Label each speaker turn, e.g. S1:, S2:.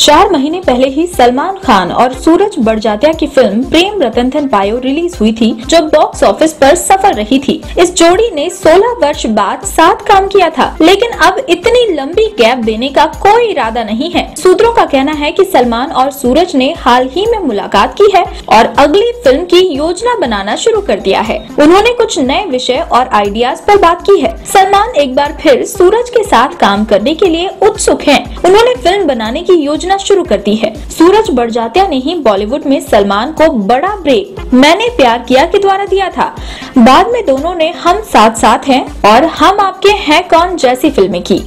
S1: चार महीने पहले ही सलमान खान और सूरज बड़जात्या की फ़िल्म प्रेम रतन धन पायो रिलीज़ हुई थी, जो बॉक्स ऑफ़िस पर सफल रही थी। इस जोड़ी ने 16 वर्ष बाद साथ काम किया था, लेकिन अब इतनी लंबी गैप देने का कोई इरादा नहीं है। सूत्रों का कहना है कि सलमान और सूरज ने हाल ही में मुलाकात की है और अगली फ़िल्म की योजना बनाना शुरू कर दिया है। उन्होंने कुछ नए विषय और आइडियाज़ पर बात की है। सलमान एक बार फिर सूरज के साथ काम करने के लिए उत्सुक हैं। उन्होंने फ़िल्म बनाने की योजना शुरू कर दी है। सूरज बड़जात्या ने ही बॉलीवुड में सलमान को बड़ा ब्रेक मैंने प्यार किया के द्वारा दिया था। बाद में दोनों ने हम साथ साथ हैं और हम आपके हैं कौन जैसी फ़िल्में की।